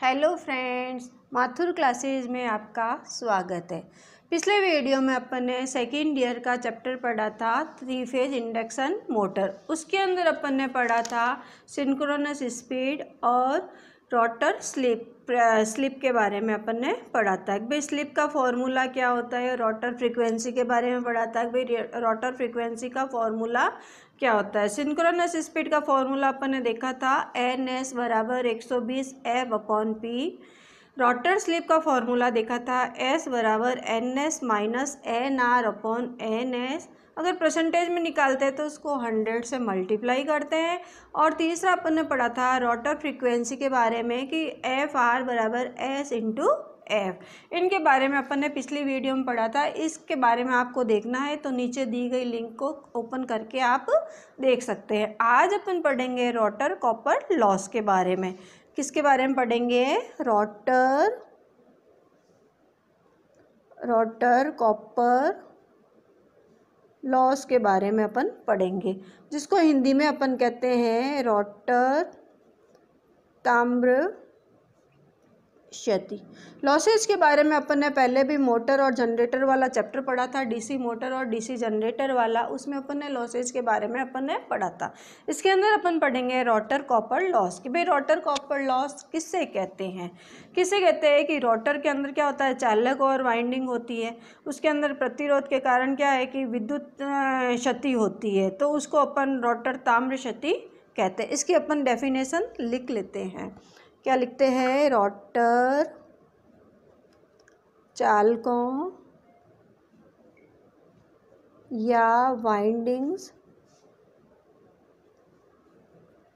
Hello friends, Mathur classes में आपका स्वागत है। पिछले वीडियो में अपन ने सेकेंड ईयर का चैप्टर पढ़ा था थ्री फ़ेज़ इंडक्शन मोटर उसके अंदर अपन ने पढ़ा था सिंक्रोनस स्पीड और रोटर स्लिप स्लिप के बारे में अपन ने पढ़ा था। भाई स्लिप का फॉर्मूला क्या होता है? रोटर फ्रीक्वेंसी के बारे में पढ़ा था। भाई रोटर फ्रीक्वेंसी का फॉर्मूला क्या होता है? सिंक्रोनस स्पीड का फॉर्मूला अपन ने देखा था। एन एस बराबर एक सौ बीस F upon P. Rotor slip का फॉर्मूला देखा था। एस बराबर N S minus N R upon N S. अगर परसेंटेज में निकालते हैं तो उसको हंड्रेड से मल्टीप्लाई करते हैं। और तीसरा अपन ने पढ़ा था रोटर फ्रीक्वेंसी के बारे में कि एफ़ आर बराबर एस इंटू एफ़ इनके बारे में अपन ने पिछली वीडियो में पढ़ा था। इसके बारे में आपको देखना है तो नीचे दी गई लिंक को ओपन करके आप देख सकते हैं। आज अपन पढ़ेंगे रोटर कॉपर लॉस के बारे में। किसके बारे में पढ़ेंगे? रोटर रोटर कॉपर लॉस के बारे में अपन पढ़ेंगे। जिसको हिंदी में अपन कहते हैं रोटर ताम्र क्षति लॉसेज के बारे में अपन ने पहले भी मोटर और जनरेटर वाला चैप्टर पढ़ा था डीसी मोटर और डीसी जनरेटर वाला, उसमें अपन ने लॉसेज के बारे में अपन ने पढ़ा था। इसके अंदर अपन पढ़ेंगे रोटर कॉपर लॉस कि। भाई रोटर कॉपर लॉस किससे कहते हैं? किसे कहते हैं कि रोटर के अंदर क्या होता है? चालक और वाइंडिंग होती है। उसके अंदर प्रतिरोध के कारण क्या है कि विद्युत क्षति होती है। तो उसको अपन रोटर ताम्र क्षति कहते हैं। इसकी अपन डेफिनेशन लिख लेते हैं। क्या लिखते हैं? रोटर चालकों या वाइंडिंग्स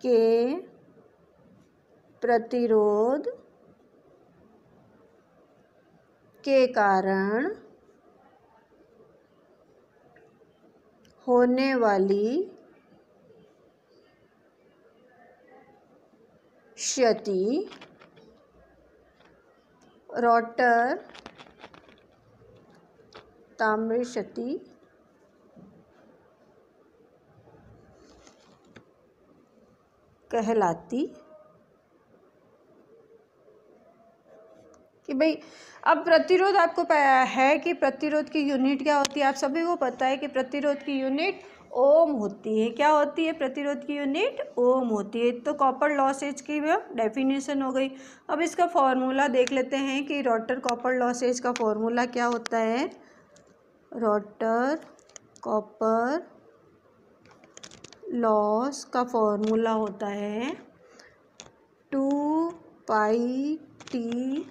के प्रतिरोध के कारण होने वाली क्षति, रोटर ताम्र क्षति, कहलाती। कि भाई, अब प्रतिरोध आपको पाया है कि प्रतिरोध की यूनिट क्या होती है? आप सभी को पता है कि प्रतिरोध की यूनिट ओम होती है। क्या होती है? प्रतिरोध की यूनिट ओम होती है। तो कॉपर लॉसेज की डेफिनेशन हो गई। अब इसका फॉर्मूला देख लेते हैं कि रोटर कॉपर लॉसेज का फॉर्मूला क्या होता है? रोटर कॉपर लॉस का फॉर्मूला होता है two pi T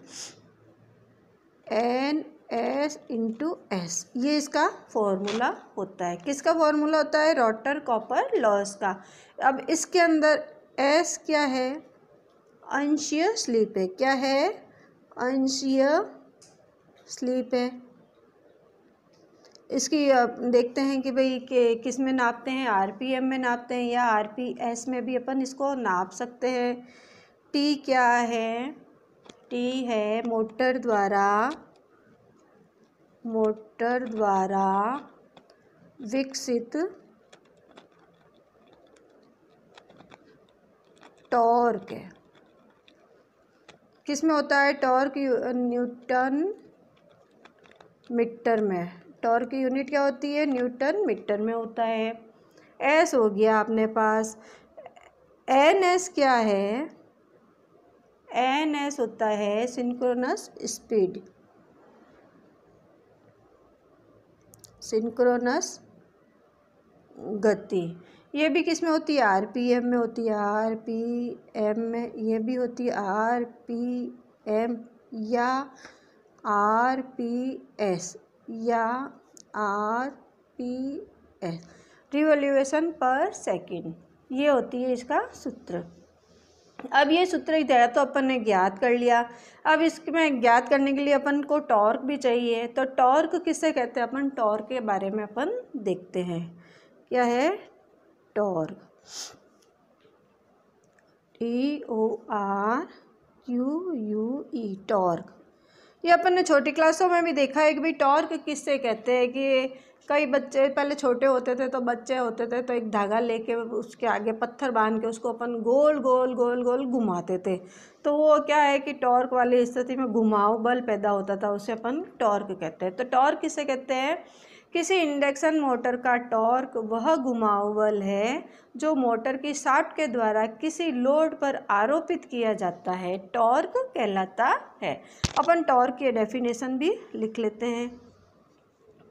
N S into S ये इसका फॉर्मूला होता है। किसका फॉर्मूला होता है? रोटर कॉपर लॉस का। अब इसके अंदर एस क्या है? अंशीय स्लीप है। क्या है? अंशीय स्लीप है। इसकी देखते हैं कि भाई कि किसमें नापते हैं? आरपीएम में नापते हैं या आरपीएस में भी अपन इसको नाप सकते हैं। टी क्या है? टी है मोटर द्वारा मोटर द्वारा विकसित टॉर्क किसमें होता है? टॉर्क न्यूटन मीटर में। टॉर्क की यूनिट क्या होती है? न्यूटन मीटर में होता है। एस हो गया आपने पास। एन एस क्या है? एन एस होता है सिंक्रोनस स्पीड। सिंक्रोनस गति। ये भी किसमें होती है? आर पी एम में होती है। आर पी एम में ये भी होती है। आर पी एम या आर पी एस या R P S revolution per second ये होती है इसका सूत्र। अब ये सूत्र इधर तो अपन ने ज्ञात कर लिया। अब इसमें ज्ञात करने के लिए अपन को टॉर्क भी चाहिए। तो टॉर्क किसे कहते हैं अपन? टॉर्क के बारे में अपन देखते हैं। क्या है? Torque. T O R Q U E torque. ये अपन ने छोटी क्लासों में भी देखा है कि भाई टॉर्क किससे कहते हैं कि कई बच्चे पहले छोटे होते थे तो बच्चे होते थे तो एक धागा लेके उसके आगे पत्थर बाँध के उसको अपन गोल गोल गोल गोल घुमाते थे। तो वो क्या है कि टॉर्क वाली स्थिति में घुमाव बल पैदा होता था, उसे अपन टॉर्क कहते हैं। तो टॉर्क किसे कहते हैं? किसी इंडक्शन मोटर का टॉर्क वह घुमाव बल है जो मोटर की शाफ्ट के द्वारा किसी लोड पर आरोपित किया जाता है। टॉर्क कहलाता है। अपन टॉर्क की डेफिनेशन भी लिख लेते हैं।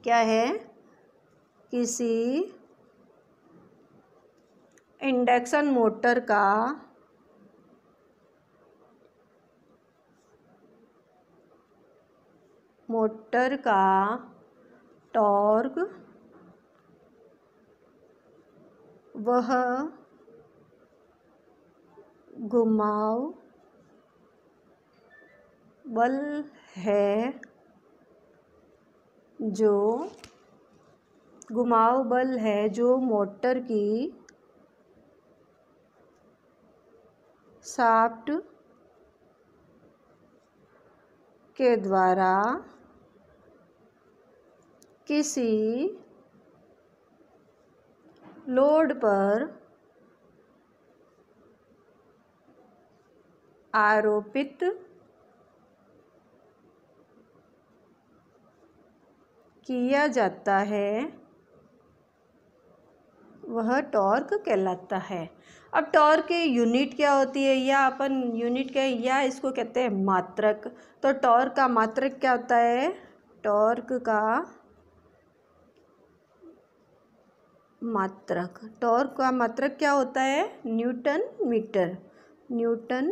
क्या है? किसी इंडक्शन मोटर का मोटर का टॉर्क वह घुमाव बल है जो, घुमाव बल है जो मोटर की साफ्ट के द्वारा किसी लोड पर आरोपित किया जाता है, वह टॉर्क कहलाता है। अब टॉर्क की यूनिट क्या होती है? या अपन यूनिट क्या या इसको कहते हैं मात्रक। तो टॉर्क का मात्रक क्या होता है? टॉर्क का मात्रक। टॉर्क का मात्रक क्या होता है? Newton metre. न्यूटन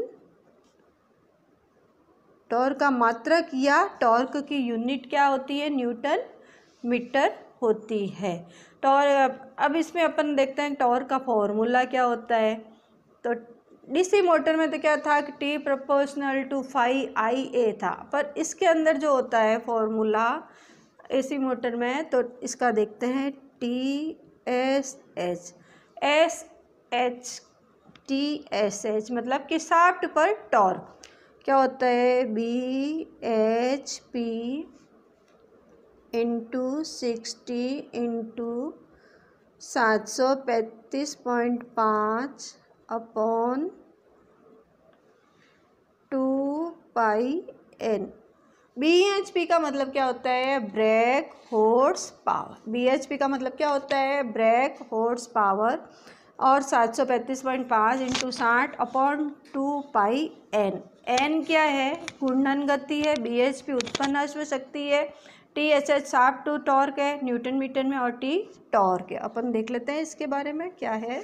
टॉर्क का मात्रक या टॉर्क की यूनिट क्या होती है? न्यूटन मीटर होती है। टॉर्क अब इसमें अपन देखते हैं टॉर्क का फॉर्मूला क्या होता है। तो डीसी मोटर में तो क्या था कि T proportional to phi I A था, पर इसके अंदर जो होता है फॉर्मूला एसी मोटर में तो इसका देखते हैं T S H S H T S H मतलब कि साफ्ट पर टॉर्क क्या होता है? B H P into sixty into सात सौ पैंतीस पॉइंट पाँच upon two pi N P का मतलब क्या होता है? ब्रेक हॉर्स पावर पी का मतलब क्या होता है? ब्रेक हॉर्स पावर और सात सौ पैंतीस पॉइंट पाँच इंटू साठ upon two pi N N क्या है? घूर्णन गति है। बी एच पी उत्पन्न अश्व शक्ति है। T H H shaft to torque है। न्यूटन मीटर में और टी टॉर्क है। अपन देख लेते हैं इसके बारे में क्या है।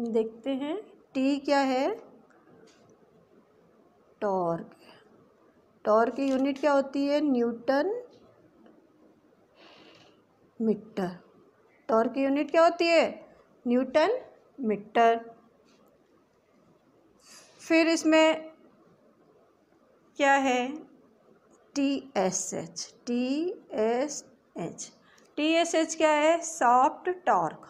देखते हैं। टी क्या है? टॉर्क। टॉर्क की यूनिट क्या होती है? Newton metre. टॉर्क की यूनिट क्या होती है? Newton metre. फिर इसमें क्या है? T S H T S H T S H क्या है? Soft torque.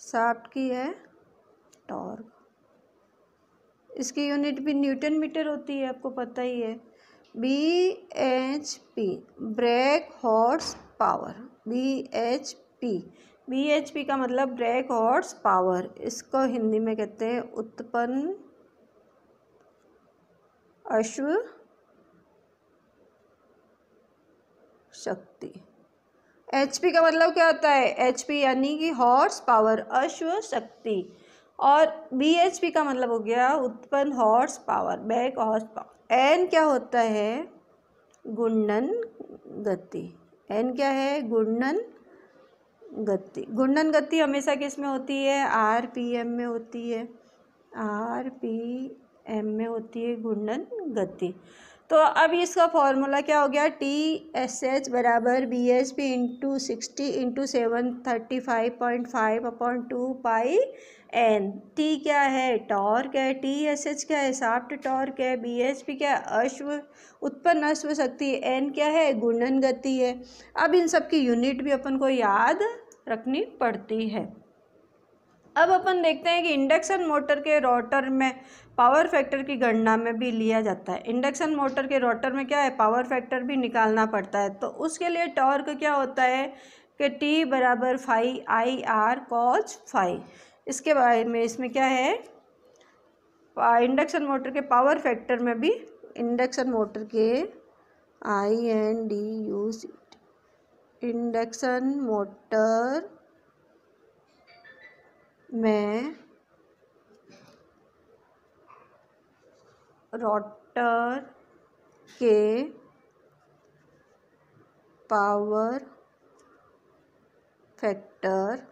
सॉफ्ट की है? टॉर्क। इसकी यूनिट भी न्यूटन मीटर होती है, आपको पता ही है। B H P brake horse power B H P B H P का मतलब ब्रेक हॉर्स पावर इसको हिंदी में कहते हैं उत्पन्न अश्व शक्ति। एच पी का मतलब क्या होता है? एच पी यानी कि हॉर्स पावर अश्व शक्ति। और पी का मतलब हो गया उत्पन्न horse power back horse power N क्या होता है? गुंडन गति. एन क्या है? गुंडन गति. गुंडन गति हमेशा किसमें होती है? आर पी एम में होती है. आर पी एम में होती है घूर्णन गति. तो अब इसका फॉर्मूला क्या हो गया? टी एस एच बराबर B S P into sixty into seven thirty five point five upon two pi N T क्या है? टॉर्क है। टी एस एच क्या है? साफ्ट टॉर्क है। बी एच पी क्या है? अश्व उत्पन्न अश्व शक्ति एन क्या है? गुणन गति है। अब इन सब की यूनिट भी अपन को याद रखनी पड़ती है। अब अपन देखते हैं कि इंडक्शन मोटर के रोटर में पावर फैक्टर की गणना में भी लिया जाता है। इंडक्शन मोटर के रोटर में क्या है? पावर फैक्टर भी निकालना पड़ता है। तो उसके लिए टॉर्क क्या होता है कि टी बराबर phi I R cos phi इसके बारे में इसमें क्या है? इंडक्शन मोटर के पावर फैक्टर में भी इंडक्शन मोटर के I N D U C induction motor में रोटर के पावर फैक्टर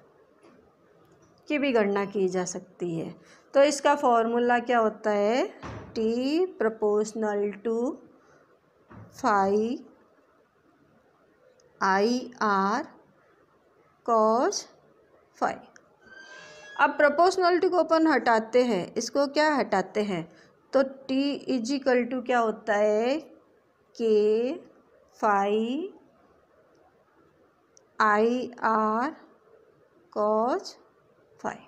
की भी गणना की जा सकती है। तो इसका फॉर्मूला क्या होता है? T proportional to phi I R cos phi अब प्रपोर्शनलिटी को अपन हटाते हैं। इसको क्या हटाते हैं? तो टी इजिकल टू क्या होता है? K phi I R cos phi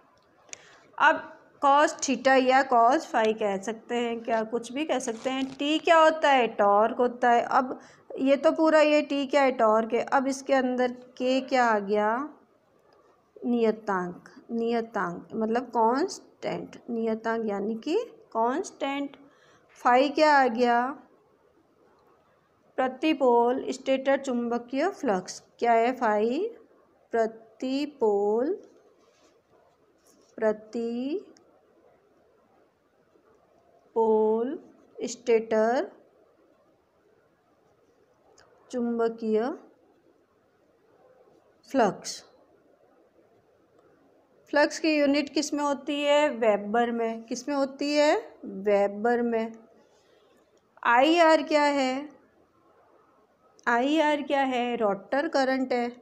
अब कॉस थीटा या कॉस फाइव कह सकते हैं क्या? कुछ भी कह सकते हैं। टी क्या होता है? टॉर्क होता है। अब ये तो पूरा ये टी क्या है? टॉर्क है। अब इसके अंदर के क्या आ गया? नियतांक। नियतांक। मतलब कांस्टेंट नियतांक यानी कि कांस्टेंट फाई क्या आ गया? प्रतिपोल स्टेटर चुंबकीय फ्लक्स क्या है फाई प्रतिपोल प्रति पोल स्टेटर चुंबकीय फ्लक्स फ्लक्स की यूनिट किसमें होती है? वेबर में। किसमें होती है? वेबर में। आई आर क्या है? आई आर क्या है? रोटर करंट है।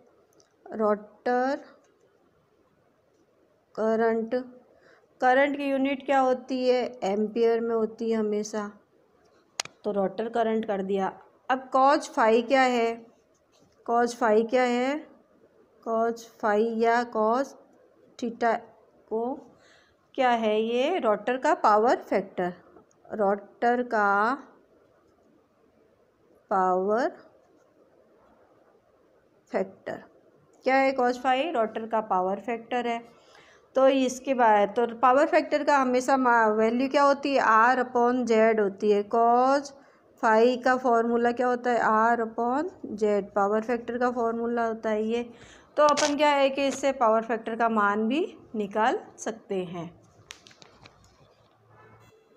Rotor current. करंट की यूनिट क्या होती है? एम्पियर में होती है हमेशा। तो रोटर करंट कर दिया। अब कॉज फाई क्या है? कॉज फाई क्या है? कॉज फाई या कॉज थीटा को क्या है ये? रोटर का पावर फैक्टर। रोटर का पावर फैक्टर। क्या है कॉस फाइव रोटर का पावर फैक्टर है। तो इसके बाद तो पावर फैक्टर का हमेशा वैल्यू क्या होती है? आर अपॉन जेड होती है। कॉज फाइव का फॉर्मूला क्या होता है? R upon Z power factor का फॉर्मूला होता है ये। तो अपन क्या है कि इससे पावर फैक्टर का मान भी निकाल सकते हैं।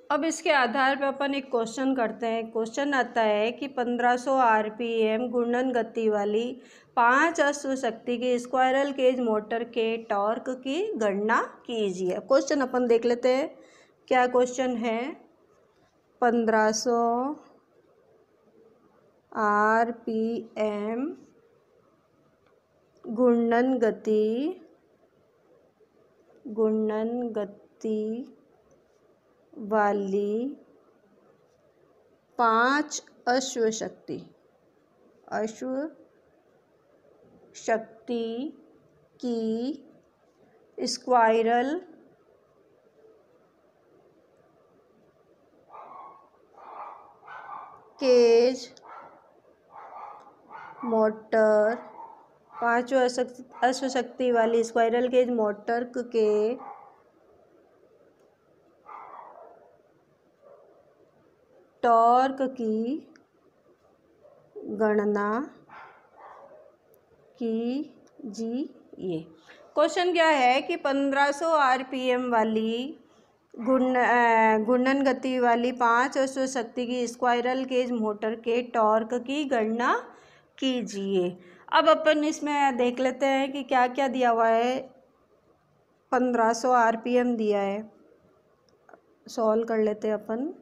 अब इसके आधार पर अपन एक क्वेश्चन करते हैं। क्वेश्चन आता है कि 1500 आरपीएम घूर्णन गति वाली पाँच अश्व शक्ति की स्क्वायरल केज मोटर के टॉर्क की गणना कीजिए। क्वेश्चन अपन देख लेते हैं। क्या क्वेश्चन है? 1500 आरपीएम घूर्णन गति घूर्णन गति वाली पाँच अश्व शक्ति। अश्व शक्ति की स्क्वायरल केज मोटर पाँचों अश्वशक्ति वाली स्क्वायरल केज मोटर के टॉर्क की गणना कीजिए। क्वेश्चन क्या है कि 1500 आरपीएम वाली घूर्णन गति वाली पाँच अश्व शक्ति की स्क्वायरल केज मोटर के टॉर्क की गणना कीजिए। अब अपन इसमें देख लेते हैं कि क्या क्या दिया हुआ है। पंद्रह सौ आर पी एम दिया है। सॉल्व कर लेते हैं अपन।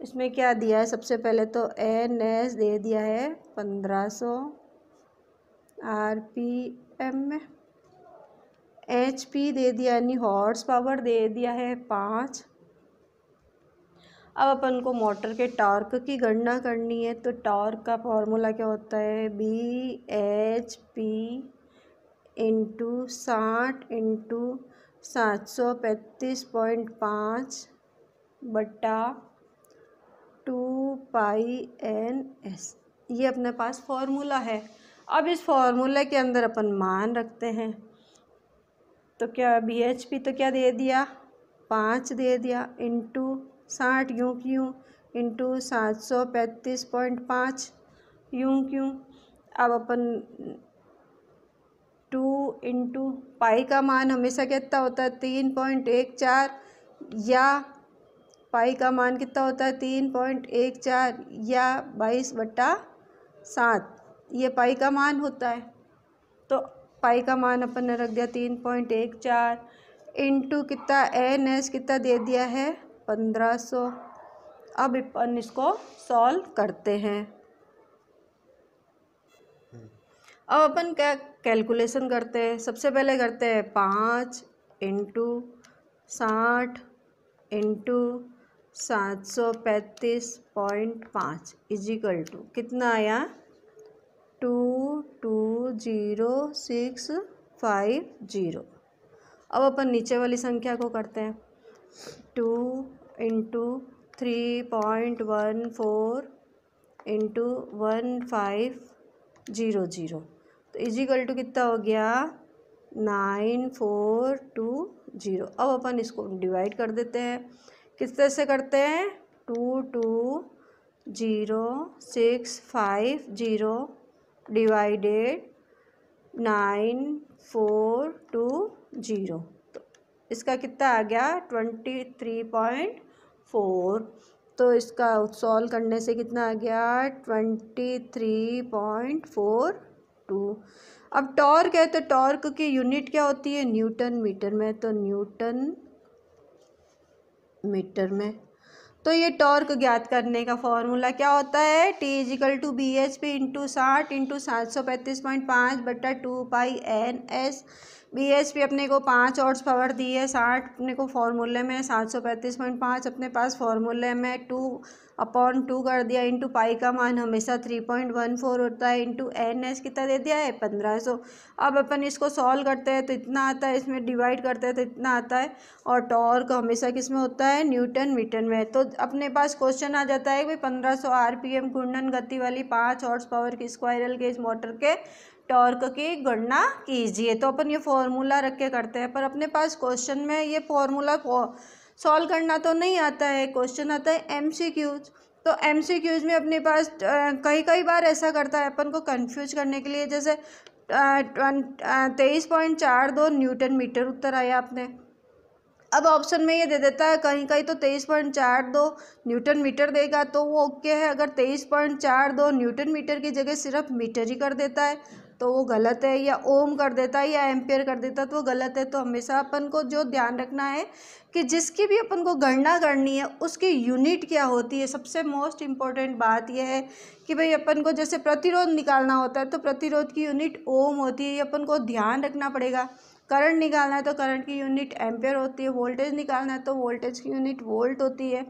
इसमें क्या दिया है? सबसे पहले तो एन एस दे दिया है पंद्रह सौ आर पी एम में एच पी दे दिया यानी हॉर्स पावर दे दिया है पाँच। अब अपन को मोटर के टॉर्क की गणना करनी है तो टॉर्क का फॉर्मूला क्या होता है? बी एच पी इंटू साठ इंटू सात सौ पैंतीस पॉइंट पाँच बट्टा टू पाई एन एस ये अपने पास फॉर्मूला है। अब इस फॉर्मूले के अंदर अपन मान रखते हैं। तो क्या बी एच पी तो क्या दे दिया? पाँच दे दिया इंटू साठ, यूँ क्यों? इंटू सात सौ पैंतीस पॉइंट पाँच, यूँ क्यों? अब अपन टू इंटू पाई का मान हमेशा कितना होता है? तीन पॉइंट एक चार, या पाई का मान कितना होता है? तीन पॉइंट एक चार, या बाईस बट्टा सात। ये पाई का मान होता है। तो पाई का मान अपन ने रख दिया तीन पॉइंट एक चार। इंटू कितना? एन एस कितना दे दिया है? पंद्रह सौ। अब अपन इसको सॉल्व करते हैं। अब अपन क्या कैलकुलेशन करते हैं? सबसे पहले करते हैं पाँच इंटू साठ इंटू सात सौ पैंतीस पॉइंट पाँच इजिकल टू कितना आया? Two two zero six five zero. अब अपन नीचे वाली संख्या को करते हैं। Two into three point one four into one five zero zero तो इजिकल टू कितना हो गया? नाइन फोर टू ज़ीरो अब अपन इसको डिवाइड कर देते हैं। किस तरह से करते हैं? Two two zero six five zero divided nine four two zero तो इसका कितना आ गया? Twenty three point four. तो इसका सॉल्व करने से कितना आ गया? Twenty three point four two अब टॉर्क है तो टॉर्क की यूनिट क्या होती है? न्यूटन मीटर में। तो न्यूटन मीटर में। तो ये टॉर्क ज्ञात करने का फॉर्मूला क्या होता है? T equal to B H P into साठ इंटू सात सौ पैंतीस पॉइंट पाँच बट्टा two pi N S B H P अपने को पाँच ऑर्ड्स पावर दी है, साठ अपने को फॉर्मूले में, सात सौ पैंतीस पॉइंट पाँच अपने पास फॉर्मूले में टू अपॉन टू कर दिया इंटू पाई का मान हमेशा थ्री पॉइंट वन फोर होता है इंटू एन एस कितना दे दिया है? पंद्रह सौ। अब अपन इसको सॉल्व करते हैं तो इतना आता है, इसमें डिवाइड करते हैं तो इतना आता है। और टॉर्क हमेशा किसमें होता है? न्यूटन मीटर में। तो अपने पास क्वेश्चन आ जाता है कि पंद्रह सौ आर पी एम घूर्णन गति वाली पाँच हॉर्स पावर की स्क्वायरल केज मोटर के टॉर्क की गणना कीजिए। तो अपन ये फॉर्मूला रख के करते हैं, पर अपने पास क्वेश्चन में ये फॉर्मूला सॉल्व करना तो नहीं आता है। क्वेश्चन आता है एम सी क्यूज तो एम सी क्यूज में अपने पास कई कई बार ऐसा करता है अपन को कंफ्यूज करने के लिए। जैसे तेईस पॉइंट चार दो न्यूटन मीटर उत्तर आया आपने। अब ऑप्शन में ये दे देता है कहीं कहीं तो तेईस पॉइंट चार दो न्यूटन मीटर देगा तो वो ओके है। अगर तेईस पॉइंट चार दो न्यूटन मीटर की जगह सिर्फ़ मीटर ही कर देता है तो वो गलत है या ओम कर देता है या एम्पेयर कर देता है तो वो गलत है। तो हमेशा अपन को जो ध्यान रखना है कि जिसकी भी अपन को गणना करनी है, उसकी यूनिट क्या होती है। सबसे मोस्ट इंपॉर्टेंट बात यह है कि भाई अपन को जैसे प्रतिरोध निकालना होता है तो प्रतिरोध की यूनिट ओम होती है। ये अपन को ध्यान रखना पड़ेगा। करंट निकालना है तो करंट की यूनिट एम्पेयर होती है। वोल्टेज निकालना है तो वोल्टेज की यूनिट वोल्ट होती है।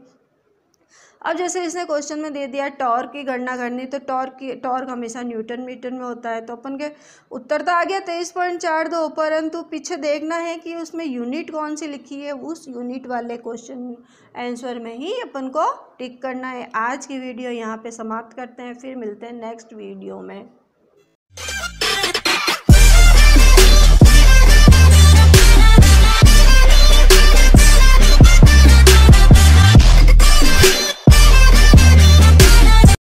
अब जैसे इसने क्वेश्चन में दे दिया टॉर्क की गणना करनी तो टॉर्क की टॉर्क हमेशा न्यूटन मीटर में होता है। तो अपन के उत्तर तो आ गया तेईस पॉइंट चार दो परंतु पीछे देखना है कि उसमें यूनिट कौन सी लिखी है, उस यूनिट वाले क्वेश्चन आंसर में ही अपन को टिक करना है। आज की वीडियो यहाँ पे समाप्त करते हैं, फिर मिलते हैं नेक्स्ट वीडियो में।